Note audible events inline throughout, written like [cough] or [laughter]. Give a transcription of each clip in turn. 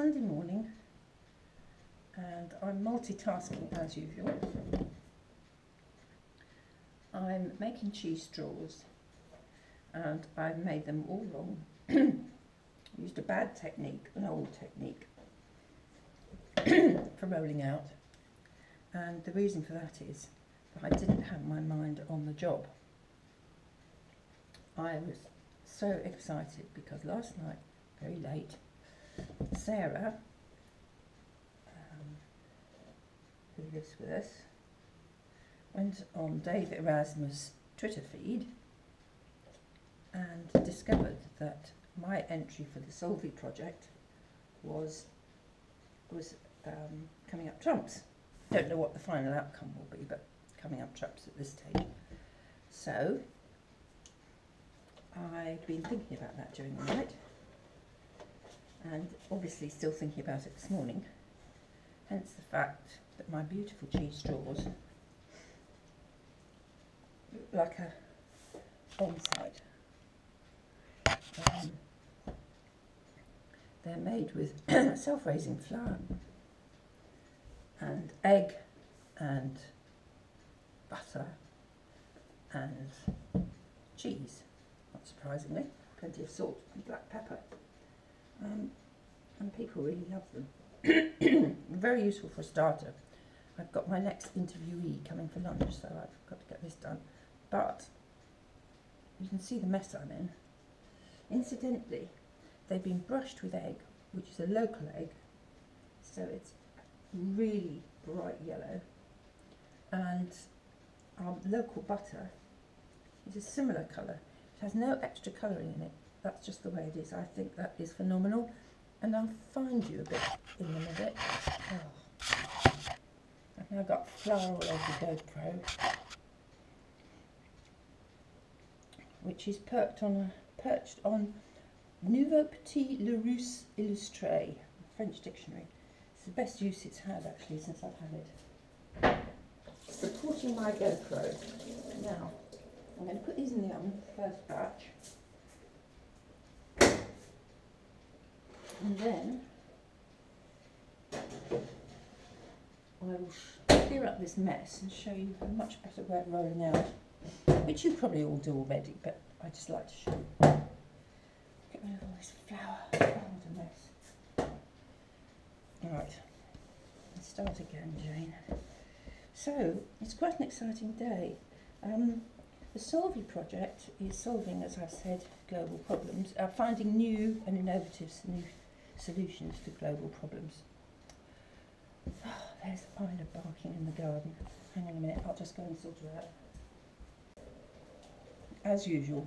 Sunday morning and I'm multitasking as usual. I'm making cheese straws and I've made them all wrong. [coughs] Used a bad technique, an old technique [coughs] for rolling out. And the reason for that is that I didn't have my mind on the job. I was so excited because last night, very late, Sarah, um, who lives with us, went on Dave Erasmus' Twitter feed and discovered that my entry for the Solvi project was was um, coming up trumps. Don't know what the final outcome will be, but coming up trumps at this stage. So I've been thinking about that during the night, and obviously still thinking about it this morning. Hence the fact that my beautiful cheese straws look like a on site. Um, they're made with [coughs] self-raising flour and egg and butter and cheese, not surprisingly, plenty of salt and black pepper. Um, and people really love them. [coughs] Very useful for a starter. I've got my next interviewee coming for lunch, so I've got to get this done. But you can see the mess I'm in. Incidentally, they've been brushed with egg, which is a local egg, so it's really bright yellow. And our local butter is a similar colour. It has no extra colouring in it. That's just the way it is. I think that is phenomenal. And I'll find you a bit in a minute. Oh. I've now got flour all over the GoPro, which is perked on a, perched on Nouveau Petit Larousse Illustré, French dictionary. It's the best use it's had actually since I've had it. Supporting my GoPro. Now, I'm going to put these in the oven, first batch. And then I will clear up this mess and show you a much better way of rolling out, which you probably all do already, but I just like to show you. Get rid of all this flour. Oh, mess. Right, let's start again, Jane. So, it's quite an exciting day. Um, the Solvi project is solving, as I've said, global problems, uh, finding new and innovative new solutions to global problems. Oh, there's a pile of barking in the garden. Hang on a minute, I'll just go and sort it out. As usual,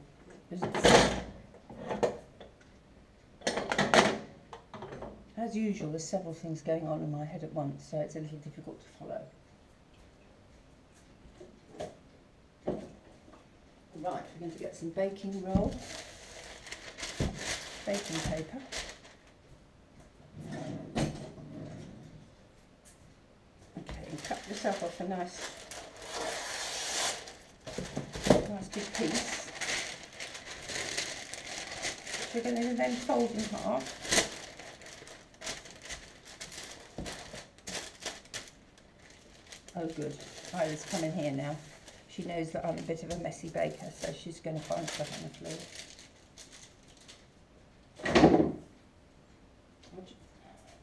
as usual, there's several things going on in my head at once, so it's a little difficult to follow. Right, we're going to get some baking roll, baking paper. Okay, and cut yourself off a nice, nice big piece. You're going to then fold in half. Oh good, Isla's coming here now. She knows that I'm a bit of a messy baker, so she's going to find stuff on the floor.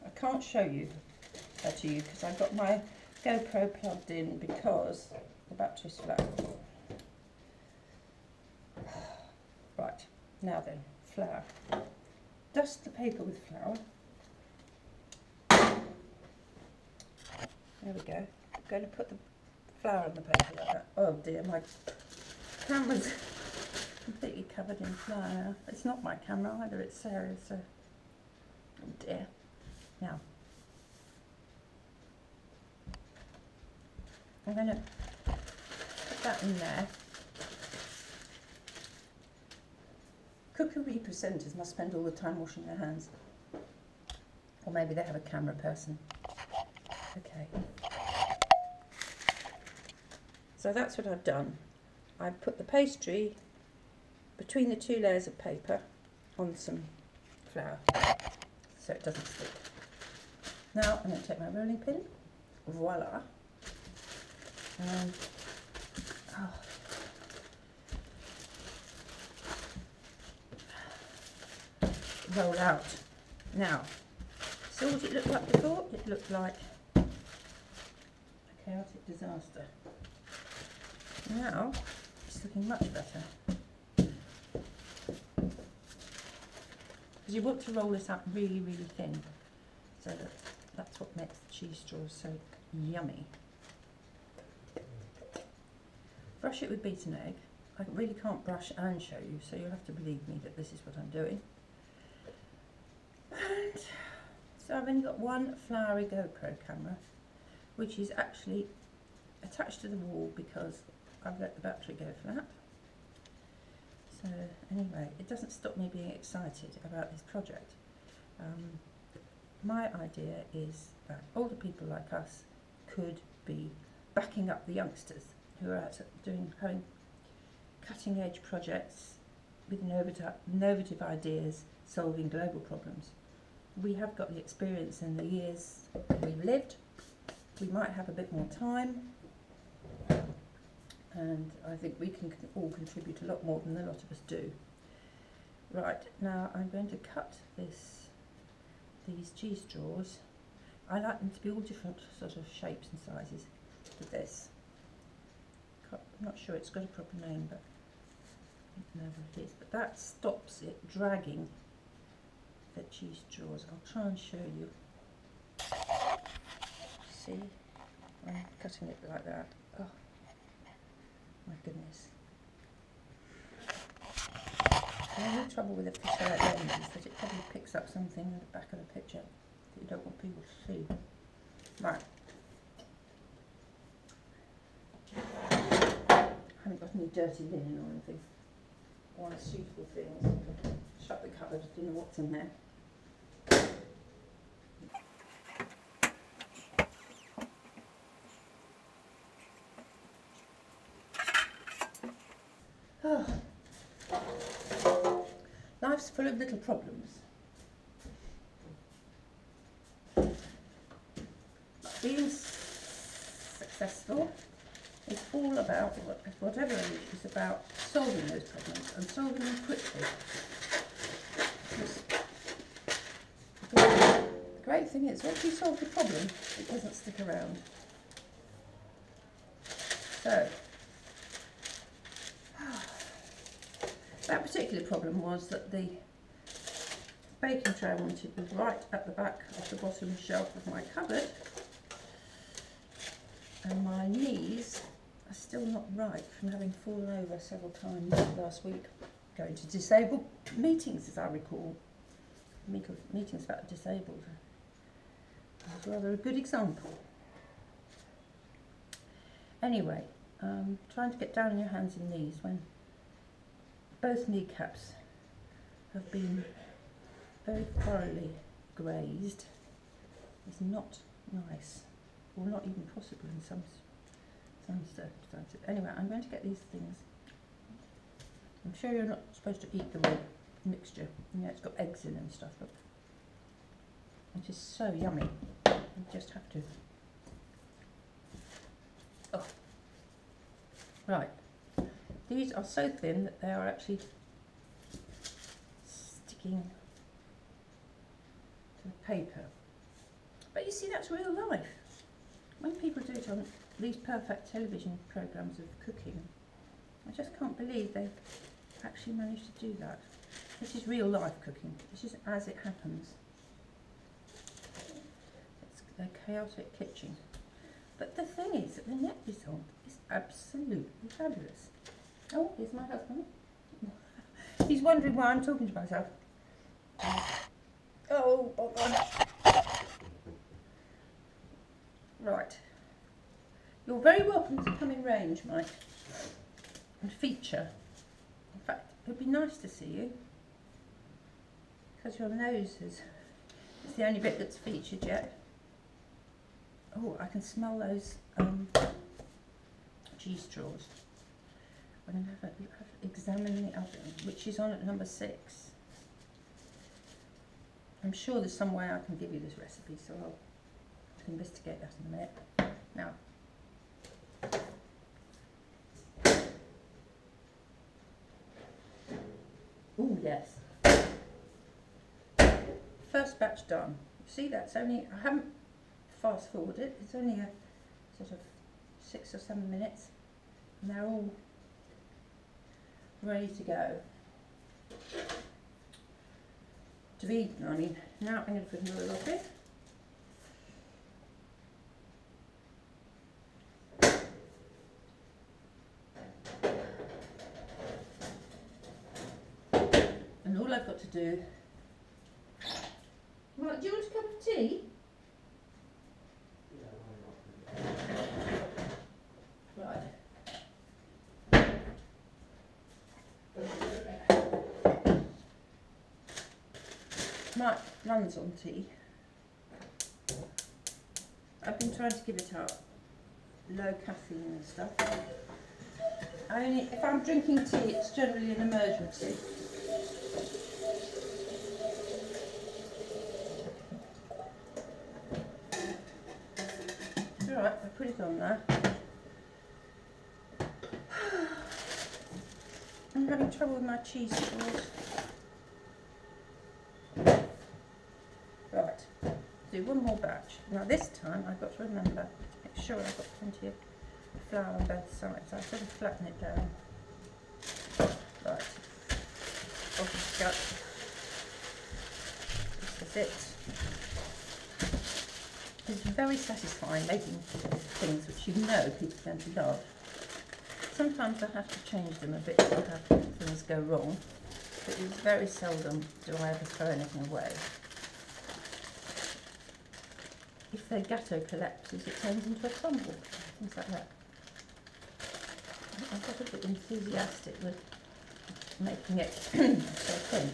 I can't show you that to you because I've got my GoPro plugged in because the battery's flat. Right, now then, flour. Dust the paper with flour. There we go. I'm going to put the flour on the paper like that. Oh dear, my camera's completely covered in flour. It's not my camera either, it's Sarah's, so oh dear. Now, I'm going to put that in there. Cookery presenters must spend all the time washing their hands. Or maybe they have a camera person. Okay. So that's what I've done. I've put the pastry between the two layers of paper on some flour. so it doesn't stick. Now I'm going to take my rolling pin, voila, and oh, roll out. Now, see what it looked like before? It looked like a chaotic disaster. Now, it's looking much better. Because you want to roll this out really, really thin. So that that's what makes the cheese straws so yummy. Brush it with beaten egg. I really can't brush and show you, so you'll have to believe me that this is what I'm doing. And so I've only got one flowery GoPro camera, which is actually attached to the wall because I've let the battery go flat. So anyway, it doesn't stop me being excited about this project. Um, my idea is that older people like us could be backing up the youngsters who are out doing having cutting edge projects with innovative, ideas solving global problems. We have got the experience in the years we've lived. We might have a bit more time and I think we can all contribute a lot more than a lot of us do. Right, now I'm going to cut this, these cheese straws. I like them to be all different sort of shapes and sizes this. I'm not sure it's got a proper name, but I don't know what it is. But that stops it dragging the cheese straws. I'll try and show you. See, I'm cutting it like that. Oh. My goodness. The only trouble with a picture like lens is that it probably picks up something in the back of the picture that you don't want people to see. Right. I dirty linen or anything. Or suitable things. Shut the cupboard, do you know what's in there. Oh. [sighs] Life's full of little problems. Being successful is all about, whatever it is, about solving those problems and solving them quickly. The great thing is, once you solve the problem, it doesn't stick around. So, [sighs] That particular problem was that the baking tray I wanted was right at the back of the bottom shelf of my cupboard and my knees still not right from having fallen over several times last week. Going to disabled meetings as I recall. Meetings about disabled. Was rather a good example. Anyway um, trying to get down on your hands and knees when both kneecaps have been very thoroughly grazed is not nice, or not even possible in some some Anyway, I'm going to get these things. I'm sure you're not supposed to eat the mixture. Know, it's got eggs in and stuff, but it is so yummy. You just have to. Oh. Right. These are so thin that they are actually sticking to the paper. But you see, that's real life. When people do it on these perfect television programmes of cooking, I just can't believe they've actually managed to do that. This is real life cooking. This is as it happens. It's a chaotic kitchen. But the thing is that the net result is absolutely fabulous. Oh, here's my husband. [laughs] He's wondering why I'm talking to myself. Oh, bother. Right. You're very welcome to come in range, Mike, and feature. In fact, it would be nice to see you, because your nose is it's the only bit that's featured yet. Oh, I can smell those um, cheese straws. I'm going to have, have examine the other, which is on at number six. I'm sure there's some way I can give you this recipe, so I'll investigate that in a minute. Now, oh yes, first batch done. See, that's only, I haven't fast forwarded, it's only a sort of six or seven minutes, and they're all ready to go. To be I mean. Now I'm going to put another lot in. And all I've got to do... Right, do you want a cup of tea? Right. Mike runs on tea. I've been trying to give it up. Low caffeine and stuff. I only, if I'm drinking tea, it's generally an emergency. It's alright, I put it on there. I'm having trouble with my cheese straws. Right, do one more batch. Now this time I've got to remember, make sure I've got plenty of flour on both sides. I sort of flatten it down. Right, it's got. This is it. It's very satisfying making things which you know people are going to love. Sometimes I have to change them a bit if have things go wrong, but it's very seldom do I ever throw anything away. If their gateau collapses, it turns into a tumble, things like that. I got a bit enthusiastic with making it [clears throat] so thin.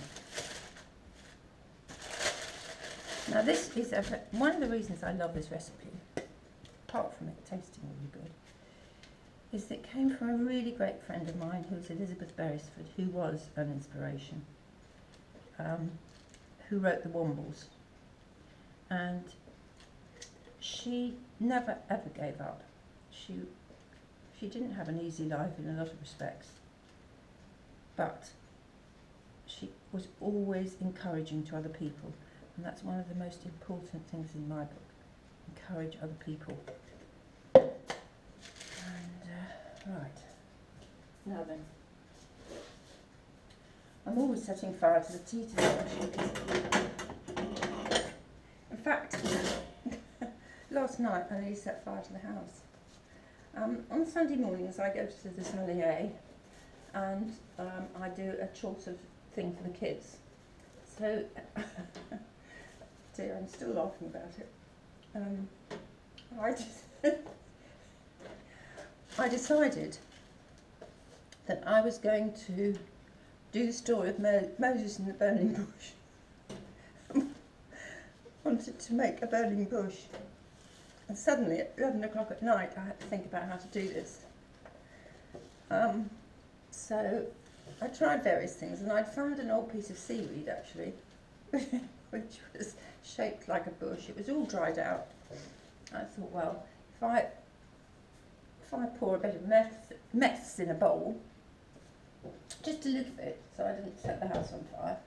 Now this is a, one of the reasons I love this recipe, apart from it tasting really good, is that it came from a really great friend of mine who was Elisabeth Beresford, who was an inspiration, um, who wrote The Wombles. And she never ever gave up. She, she didn't have an easy life in a lot of respects, but she was always encouraging to other people. And that's one of the most important things in my book. Encourage other people. And, uh, right. Now then. I'm always setting fire to the tea today, In fact, [laughs] last night I nearly set fire to the house. Um, on Sunday mornings I go to the Salier and um, I do a sort of thing for the kids. So [laughs] dear, I'm still laughing about it. Um, I, [laughs] I decided that I was going to do the story of Mo Moses in the burning bush. [laughs] Wanted to make a burning bush. And suddenly at 11 o'clock at night I had to think about how to do this. Um, so I tried various things and I'd found an old piece of seaweed actually, [laughs] which was shaped like a bush. It was all dried out. I thought, well, if I if I pour a bit of meth, meths in a bowl, just a little bit, so I didn't set the house on fire,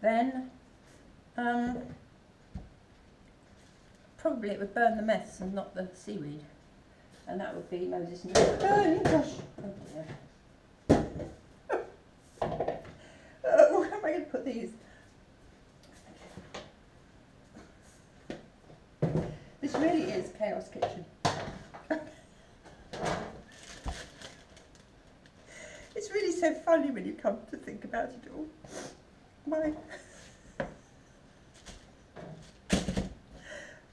then um, probably it would burn the meths and not the seaweed. And that would be Moses and burning bush. Oh dear. oh, [laughs] where am I going to put these? This really is Chaos Kitchen. it's really so funny when you come to think about it all. My,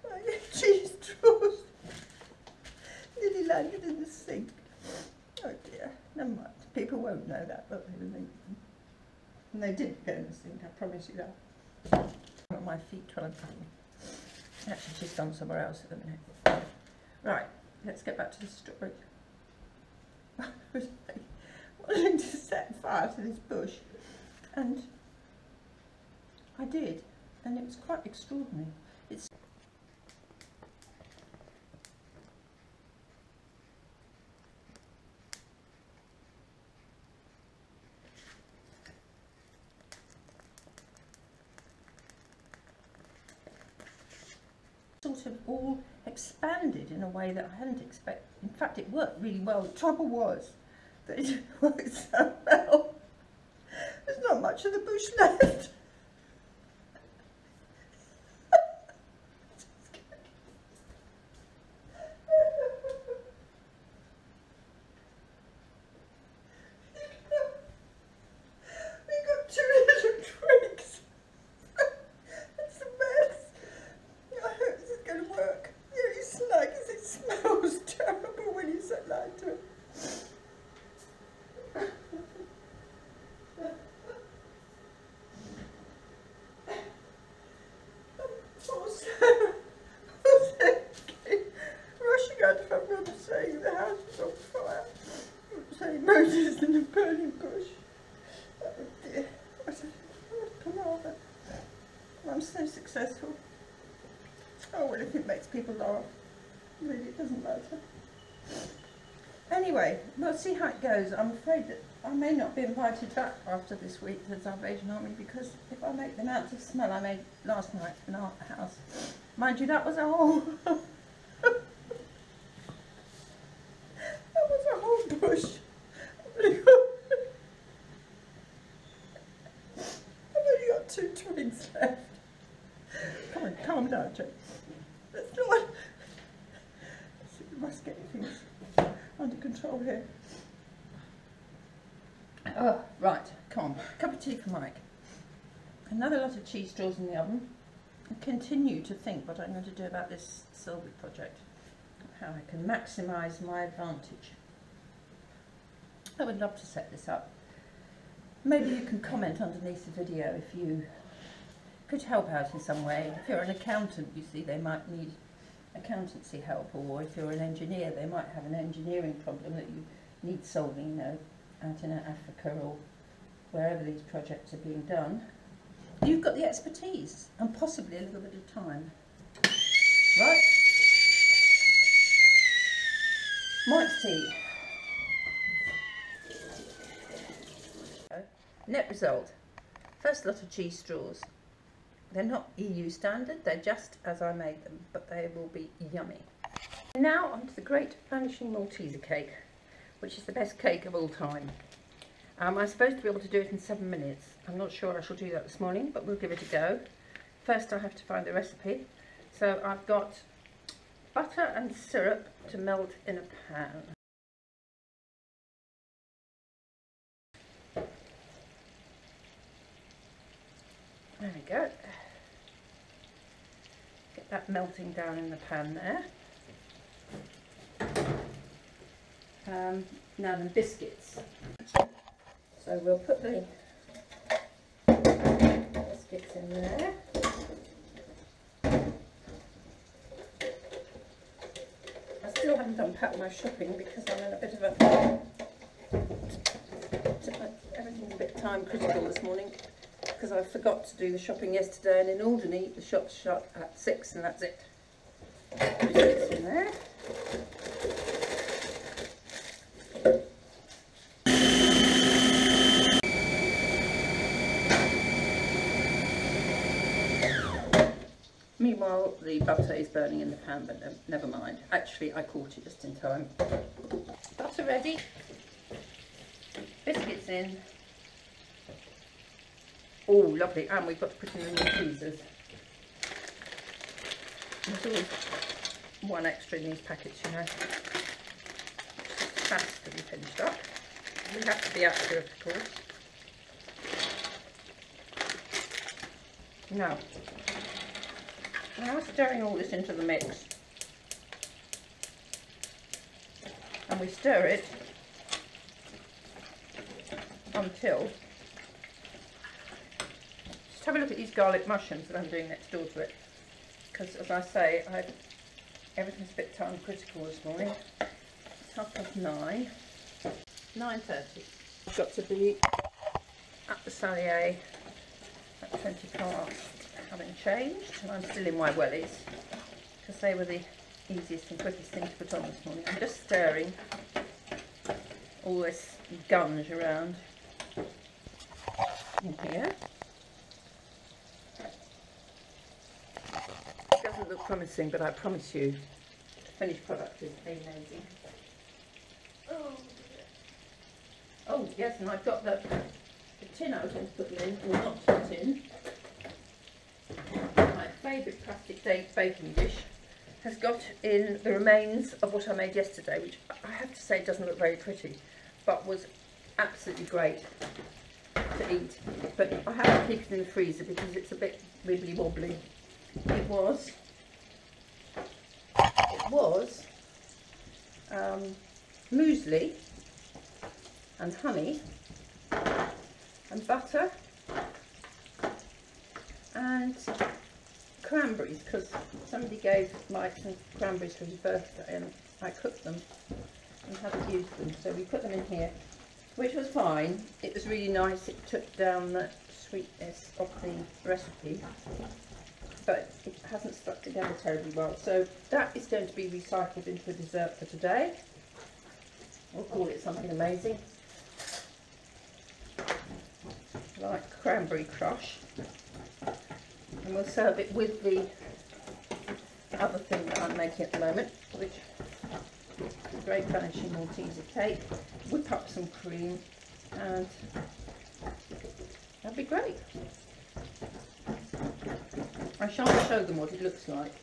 my [laughs] cheese straws nearly landed in the sink. Oh dear, never mind. People won't know that, but they will. And they didn't go in the sink, I promise you that. On my feet while I'm cutting. Actually, she's gone somewhere else at the minute. Right, let's get back to the story. [laughs] I was wanting to set fire to this bush, and I did. and it was quite extraordinary. It's sort of all expanded in a way that I hadn't expected. In fact, it worked really well. The trouble was that it [laughs] worked so well. There's not much of the bush left. we got two little twigs. it's a mess. I hope this is going to work. The only snag is it smells terrible when you set light to it. Poor Sarah. Poor Sarah came rushing out of her room saying the house was on fire. Moses in a burning bush. Oh dear. What a palaver. I'm so successful. Oh, well, if it makes people laugh, really, it doesn't matter. Anyway, we'll see how it goes. I'm afraid that I may not be invited back after this week to the Salvation Army because if I make the amount of smell I made last night in our house, mind you, that was a whole, [laughs] that was a whole bush. I've only got two twigs left. Come on, calm down, Jake. That's not. We must get things under control here. Oh, right, come on. Cup of tea for Mike. Another lot of cheese straws in the oven. I continue to think what I'm going to do about this Selby project. How I can maximise my advantage. I would love to set this up. Maybe you can comment underneath the video if you could help out in some way. If you're an accountant, you see, they might need accountancy help, or if you're an engineer, they might have an engineering problem that you need solving, you know, out in Africa or wherever these projects are being done. You've got the expertise and possibly a little bit of time. Right? Mike's tea. Net result. First lot of cheese straws. They're not EU standard, they're just as I made them, but they will be yummy. Now onto the great vanishing Malteser cake, which is the best cake of all time. Um, I'm supposed to be able to do it in seven minutes. I'm not sure I shall do that this morning, but we'll give it a go. First I have to find the recipe. So I've got butter and syrup to melt in a pan. There we go. Get that melting down in the pan there. Um, now the biscuits. So we'll put the biscuits in there. I still haven't unpacked my shopping because I'm in a bit of a... Everything's a bit time critical this morning because I forgot to do the shopping yesterday and in Alderney the shop's shut at 6 and that's it. Biscuits in there. The butter is burning in the pan, but never mind. Actually, I caught it just in time. Butter ready. Biscuits in. Oh, lovely. And we've got to put in the new always one extra in these packets, you know. It has to be finished up. We have to be accurate, of course. Now, now stirring all this into the mix. And we stir it until just have a look at these garlic mushrooms that I'm doing next door to it. Because as I say I everything's a bit time critical this morning. It's half past nine. 9.30 I've got to be at the Salier at 20 past having changed and I'm still in my wellies because they were the easiest and quickest thing to put on this morning. I'm just stirring all this gunge around in here. It doesn't look promising but I promise you the finished product is amazing. Oh, oh yes and I've got the, the tin I was going to put them in, not the tin. Favourite plastic baking dish has got in the remains of what I made yesterday, which I have to say doesn't look very pretty, but was absolutely great to eat. But I have to keep it in the freezer because it's a bit wibbly wobbly. It was, it was um, muesli and honey and butter and cranberries because somebody gave Mike some cranberries for his birthday and I cooked them and haven't used them. So we put them in here which was fine. It was really nice. It took down the sweetness of the recipe but it hasn't stuck together terribly well. So that is going to be recycled into a dessert for today. We'll call it something amazing. Like cranberry crush and we'll serve it with the other thing that I'm making at the moment, which is a great vanishing Malteser cake. Whip up some cream and that'd be great. I shan't show them what it looks like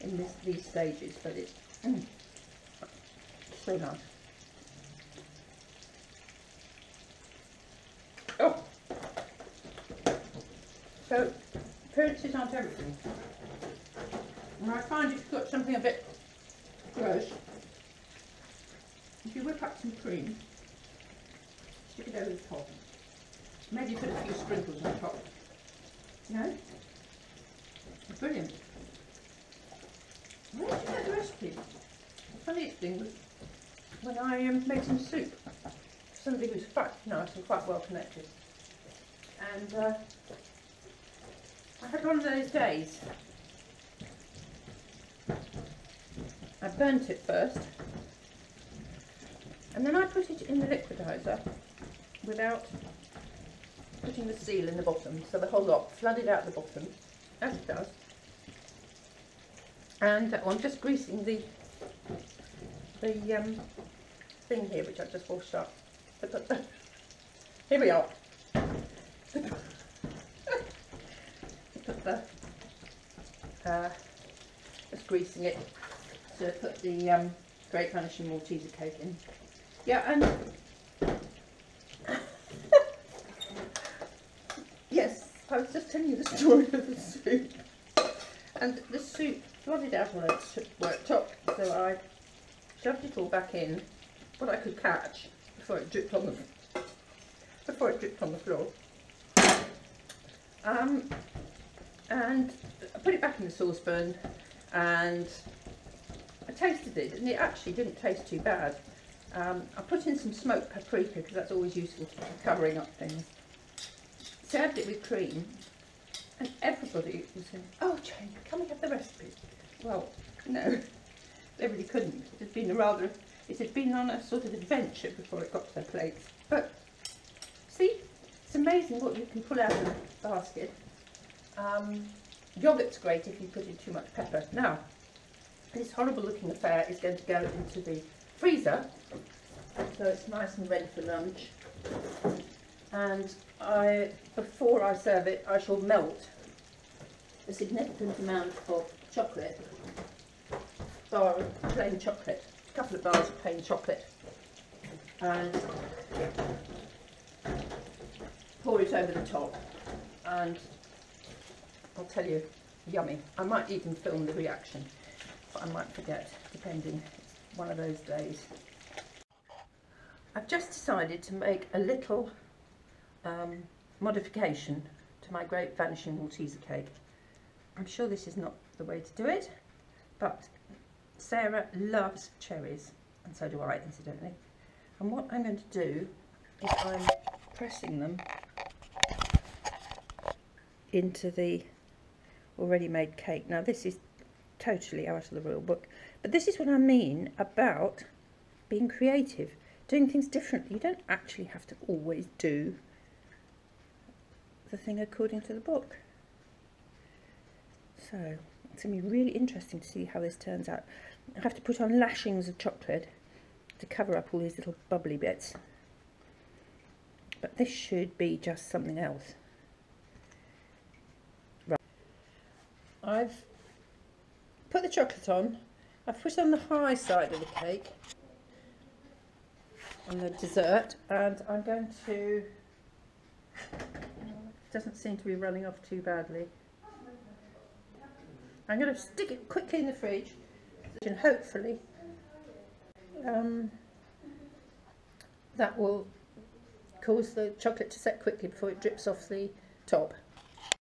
in this, these stages, but it's mm, so nice. Oh, so appearances aren't everything. And I find if you've got something a bit gross, if you whip up some cream, stick it over the top, maybe put a few sprinkles on top. You know? Brilliant. Where did you get the recipe? The funniest thing was when I um, made some soup, somebody who's quite nice and quite well connected. And uh, had one of those days. I burnt it first and then I put it in the liquidizer without putting the seal in the bottom so the whole lot flooded out the bottom as it does. And uh, I'm just greasing the the um, thing here which I just washed up. [laughs] Here we are the, uh, just greasing it to put the um, Great Vanishing Malteser cake in. Yeah, and [laughs] yes, I was just telling you the story of the soup. And the soup flooded out on a worktop, so I shoved it all back in, what I could catch before it dripped on the before it dripped on the floor. Um, and I put it back in the saucepan and I tasted it and it actually didn't taste too bad. Um, I put in some smoked paprika because that's always useful for covering up things. Served it with cream and everybody was saying, oh Jane, can we have the recipe? Well, no, [laughs] they really couldn't. It had been a rather, it had been on a sort of adventure before it got to their plates. But see, it's amazing what you can pull out of a basket um, yogurt's great if you put in too much pepper. Now, this horrible looking affair is going to go into the freezer, so it's nice and ready for lunch. And I, before I serve it, I shall melt a significant amount of chocolate, bar of plain chocolate, a couple of bars of plain chocolate, and pour it over the top. And I'll tell you, yummy. I might even film the reaction, but I might forget, depending. One of those days. I've just decided to make a little um, modification to my Great Vanishing Malteser cake. I'm sure this is not the way to do it, but Sarah loves cherries, and so do I, incidentally. And what I'm going to do is I'm pressing them into the already made cake. Now this is totally out of the rule book, but this is what I mean about being creative, doing things differently. You don't actually have to always do the thing according to the book. So it's going to be really interesting to see how this turns out. I have to put on lashings of chocolate to cover up all these little bubbly bits. But this should be just something else. I've put the chocolate on. I've put it on the high side of the cake on the dessert and I'm going to it doesn't seem to be running off too badly I'm going to stick it quickly in the fridge and hopefully um, that will cause the chocolate to set quickly before it drips off the top